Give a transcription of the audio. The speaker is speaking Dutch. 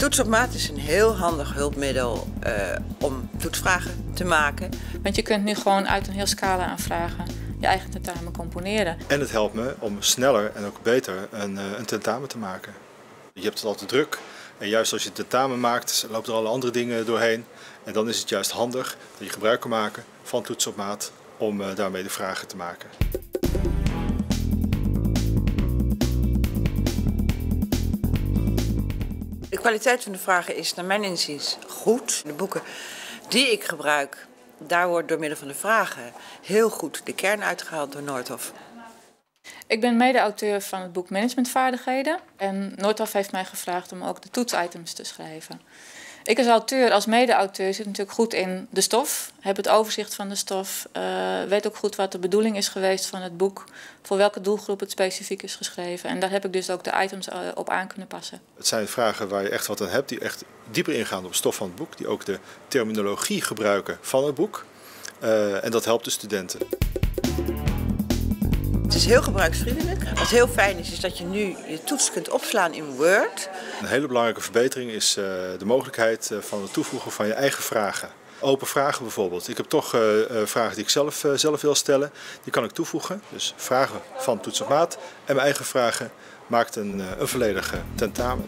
Toets op maat is een heel handig hulpmiddel uh, om toetsvragen te maken. Want je kunt nu gewoon uit een heel scala aan vragen je eigen tentamen componeren. En het helpt me om sneller en ook beter een, uh, een tentamen te maken. Je hebt het altijd druk en juist als je het tentamen maakt, lopen er alle andere dingen doorheen. En dan is het juist handig dat je gebruik kan maken van toets op maat om uh, daarmee de vragen te maken. Kwaliteit van de vragen is naar mijn inziens goed. De boeken die ik gebruik, daar wordt door middel van de vragen heel goed de kern uitgehaald door Noordhof. Ik ben mede-auteur van het boek Managementvaardigheden. En Noordhof heeft mij gevraagd om ook de toetsitems te schrijven. Ik als auteur, als mede-auteur, zit natuurlijk goed in de stof. Heb het overzicht van de stof. Uh, weet ook goed wat de bedoeling is geweest van het boek. Voor welke doelgroep het specifiek is geschreven. En daar heb ik dus ook de items uh, op aan kunnen passen. Het zijn vragen waar je echt wat aan hebt. Die echt dieper ingaan op de stof van het boek. Die ook de terminologie gebruiken van het boek. Uh, en dat helpt de studenten. Het is heel gebruiksvriendelijk. Wat heel fijn is, is dat je nu je toets kunt opslaan in Word. Een hele belangrijke verbetering is uh, de mogelijkheid van het toevoegen van je eigen vragen. Open vragen bijvoorbeeld. Ik heb toch uh, vragen die ik zelf, zelf wil stellen. Die kan ik toevoegen. Dus vragen van toets op maat. En mijn eigen vragen maakt een, een volledige tentamen.